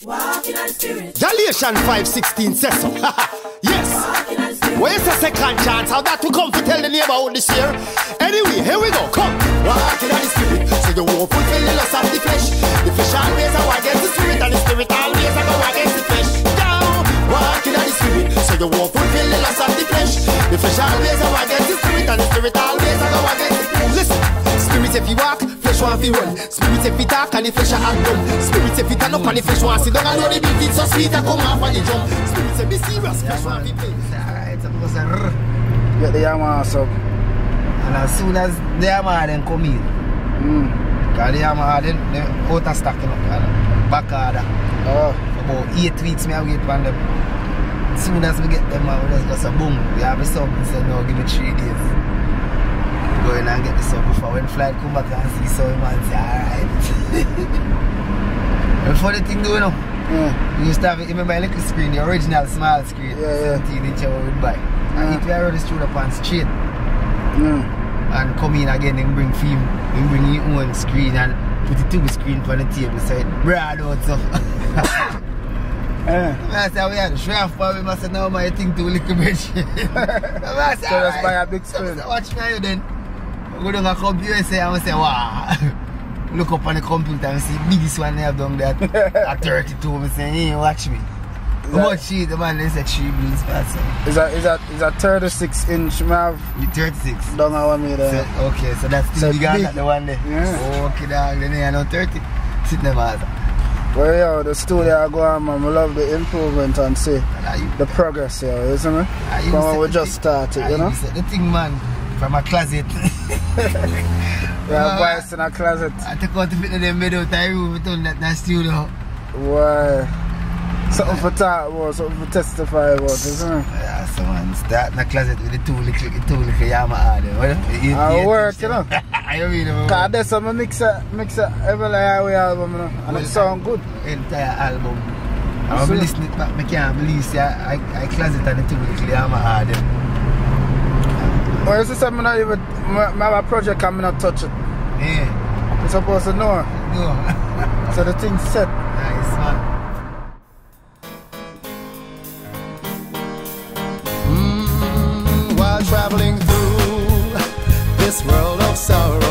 Walking on spirit. Galatians 5.16 says so. yes. Spirit. Where's the second chance? How that to come to tell the neighborhood this year? Anyway, here we go. Come. Walking on the spirit. So you won't fulfill the lust of the flesh. The flesh always a war against the spirit, and the spirit always a go against the flesh. Down. Walking on the spirit. So you won't fulfill the lust of the flesh. The flesh always a war against the spirit, and the spirit always a go against the flesh. Listen. Spirit if you walk, flesh want fi run. Spirit if you talk, and the flesh a act done. Spirit if you turn up, and the flesh want sit down. And know the beat it so sweet, I come off on the jump. Spirit say be serious, flesh want fi play. Alright, rrr. Get the Yamaha sub. And as soon as the Yamaha then come in, Mm. because the Yamaha then they out of stock, you know, back order. Oh. About eight weeks me I wait for them. As soon as we get them, man, we just go so boom. We have a sub and say no, give me three days. And get the sub before when flight come back and see so man say alright. and funny thing do you know, Yeah. we used to have it, remember my little screen, the original small screen, Yeah, yeah. 17 inch we would buy. And Yeah. if you are already through the pan straight Mm. and come in again and bring film, and bring your own screen and put the two screen on the table so it broad out so. Yeah. I said, we had a shrimp for me. I said, no, man, you think too little bit. I said, So just buy a big screen. So watch me then. I go down a computer say, I say, wow. Look up on the computer and see biggest one they have done that at 32. I say, hey, watch me. How that- much she, the man, they said, three bills per son. Is that is that is that 36 inch me have You 36. down our me So, okay, so that's So still bigger big. than the one there. Yeah. Okay, dog, then you know 30. Sit them as. Well, yeah, the studio I go on, man. I love the improvement and see And I, the progress here, you see me? From when we just started, you know? The thing, man, from a closet. We have boys in a closet. I took out the fit of them bed out of room, we that in studio. Why? Something for talk about, something for testify about, isn't it? Yeah, so man, start in the closet with the two little, the two little Yamaha there. I work, you know. I mean, Cause there's some mix it, mix it every highway album, you know, and it sound good. entire album. So- I'm listening back, I can't believe say, I, I, I closet and the two little Yamaha there. Well, it's just something not even, my, my have a project coming not touch it. Yeah, You're supposed to know. no. So the thing's set. nice man. Mm, while traveling through this world of sorrow.